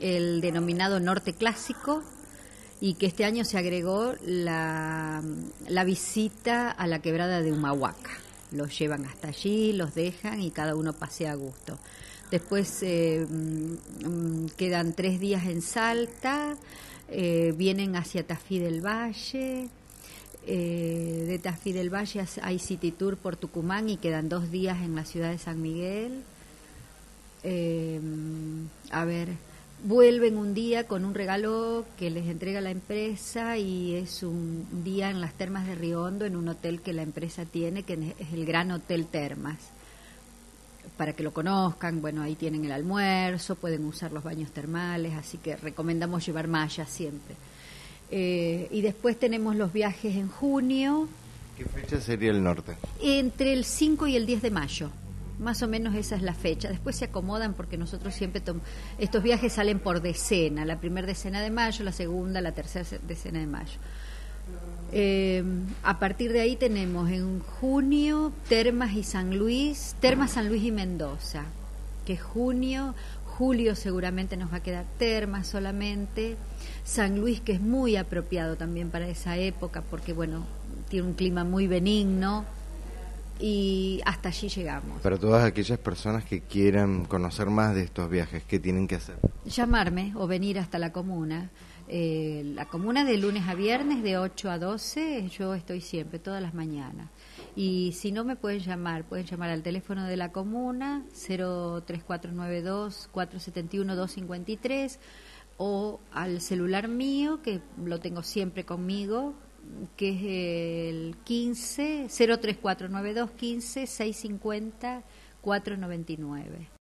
el denominado norte clásico y que este año se agregó la, la visita a la quebrada de Humahuaca. Los llevan hasta allí, los dejan y cada uno pasea a gusto. Después eh, mm, quedan tres días en Salta, eh, vienen hacia Tafí del Valle, eh, de Tafí del Valle hay City Tour por Tucumán y quedan dos días en la ciudad de San Miguel. a ver, vuelven un día con un regalo que les entrega la empresa y es un día en las termas de Río Hondo en un hotel que la empresa tiene, que es el Gran Hotel Termas. Para que lo conozcan, bueno, ahí tienen el almuerzo, pueden usar los baños termales, así que recomendamos llevar malla siempre. Eh, y después tenemos los viajes en junio. ¿Qué fecha sería el norte? Entre el 5 y el 10 de mayo. Más o menos esa es la fecha. Después se acomodan porque nosotros siempre estos viajes salen por decena, la primera decena de mayo, la segunda, la tercera decena de mayo. Eh, a partir de ahí tenemos en junio Termas y San Luis, Termas, San Luis y Mendoza, que junio, julio seguramente nos va a quedar Termas solamente, San Luis que es muy apropiado también para esa época porque bueno, tiene un clima muy benigno, y hasta allí llegamos. Para todas aquellas personas que quieran conocer más de estos viajes, ¿qué tienen que hacer? Llamarme o venir hasta la comuna. Eh, la comuna de lunes a viernes de 8 a 12, yo estoy siempre, todas las mañanas. Y si no me pueden llamar, pueden llamar al teléfono de la comuna 03492 471 253 o al celular mío que lo tengo siempre conmigo que es el 15 03492 15 650 499.